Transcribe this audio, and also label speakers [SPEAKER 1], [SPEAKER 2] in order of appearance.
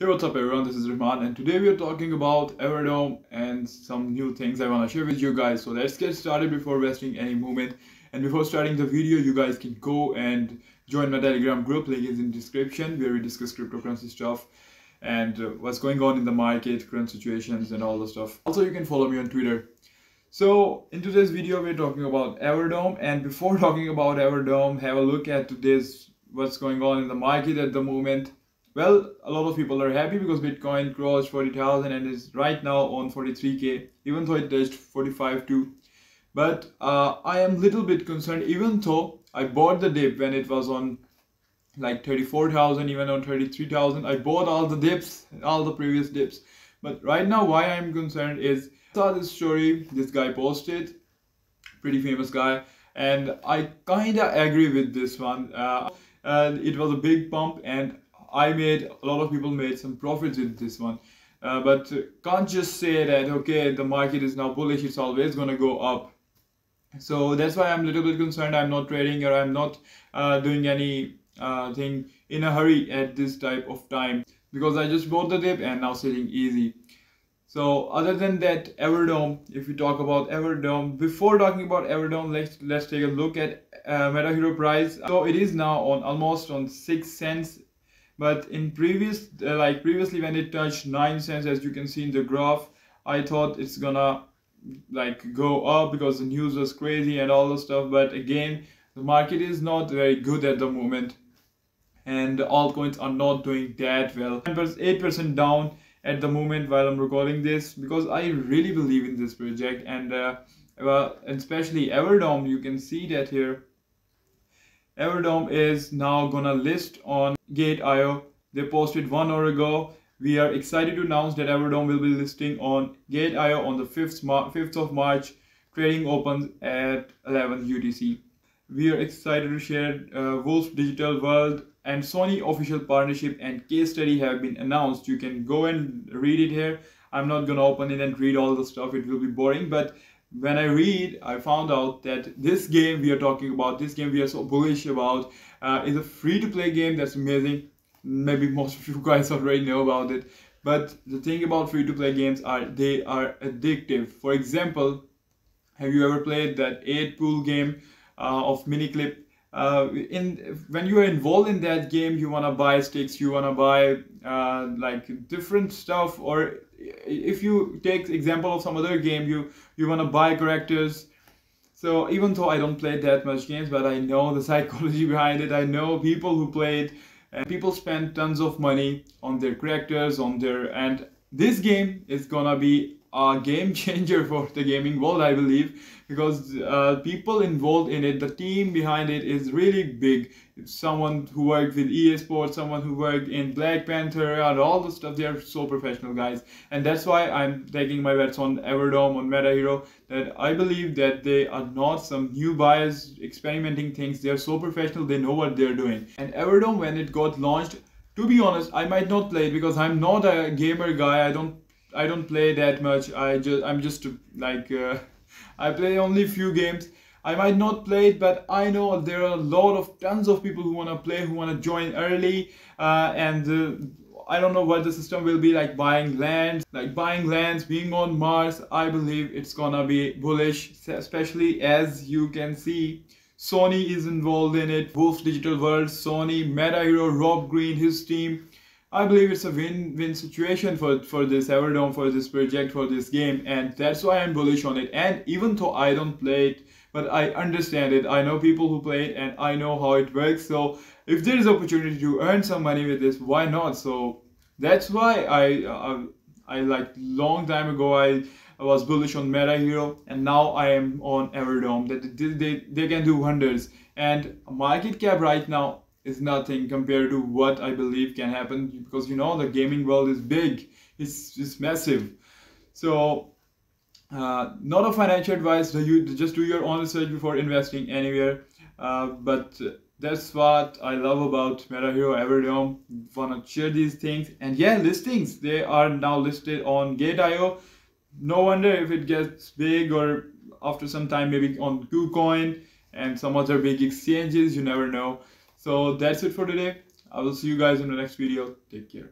[SPEAKER 1] Hey what's up everyone? This is Rehman and today we are talking about Everdome and some new things I want to share with you guys. So let's get started before wasting any moment. And before starting the video you guys can go and join my telegram group. Link is in description where we discuss cryptocurrency stuff and uh, what's going on in the market current situations and all the stuff. Also you can follow me on Twitter. So in today's video we're talking about Everdome. And before talking about Everdome have a look at today's what's going on in the market at the moment well, a lot of people are happy because Bitcoin crossed 40,000 and is right now on 43k, even though it touched 45 too. But uh, I am little bit concerned, even though I bought the dip when it was on like 34,000, even on 33,000. I bought all the dips, all the previous dips. But right now, why I'm concerned is I saw this story this guy posted, pretty famous guy, and I kinda agree with this one. Uh, and it was a big pump and I made, a lot of people made some profits with this one. Uh, but can't just say that, okay, the market is now bullish, it's always to go up. So that's why I'm a little bit concerned. I'm not trading or I'm not uh, doing any uh, thing in a hurry at this type of time because I just bought the dip and now sitting easy. So other than that, Everdome, if we talk about Everdome, before talking about Everdome, let's let's take a look at uh, MetaHero price. So it is now on almost on 6 cents but in previous uh, like previously when it touched 9 cents as you can see in the graph i thought it's gonna like go up because the news was crazy and all the stuff. But again the market is not very good at the moment. And altcoins are not doing that well. 8% down at the moment while i'm recording this because i really believe in this project. And uh, well especially Everdome you can see that here. Everdome is now gonna list on Gate.io. They posted one hour ago. We are excited to announce that Everdome will be listing on Gate.io on the 5th, 5th of March. Trading opens at 11 UTC. We are excited to share uh, Wolf Digital World and Sony official partnership and case study have been announced. You can go and read it here. I'm not gonna open it and read all the stuff. It will be boring, but when I read, I found out that this game we are talking about, this game we are so bullish about, uh, is a free-to-play game that's amazing. Maybe most of you guys already know about it. But the thing about free-to-play games are they are addictive. For example, have you ever played that 8 pool game uh, of Miniclip? Uh, in when you are involved in that game, you wanna buy sticks, you wanna buy uh, like different stuff, or if you take example of some other game, you you want to buy characters. So even though I don't play that much games, but I know the psychology behind it. I know people who play it, and people spend tons of money on their characters, on their and this game is gonna be a game changer for the gaming world, I believe, because uh, people involved in it, the team behind it is really big. Someone who worked with EA Sports, someone who worked in Black Panther, and all the stuff. They are so professional guys, and that's why I'm taking my bets on Everdome, on MetaHero. That I believe that they are not some new buyers experimenting things. They are so professional. They know what they're doing. And Everdome, when it got launched, to be honest, I might not play it because I'm not a gamer guy. I don't I don't play that much. I just I'm just like uh, I play only few games. I might not play it, but I know there are a lot of tons of people who wanna play, who wanna join early, uh, and uh, I don't know what the system will be like buying lands, like buying lands, being on Mars. I believe it's gonna be bullish, especially as you can see. Sony is involved in it, Wolf Digital World, Sony, Meta Hero, Rob Gryn, his team. I believe it's a win-win situation for, for this Everdome, for this project, for this game, and that's why I'm bullish on it. And even though I don't play it, but I understand it, I know people who play it, and I know how it works. So if there is opportunity to earn some money with this, why not? So that's why I, uh, I like long time ago I. I was bullish on Meta Hero, and now I am on Everdome that they, they, they can do wonders and market cap right now is nothing compared to what I believe can happen because you know the gaming world is big, it's, it's massive. So uh, not a financial advice, you just do your own research before investing anywhere. Uh, but that's what I love about Meta MetaHero Everdome. Wanna share these things and yeah, listings they are now listed on Gate.io. No wonder if it gets big or after some time maybe on KuCoin and some other big exchanges. You never know. So that's it for today. I will see you guys in the next video. Take care.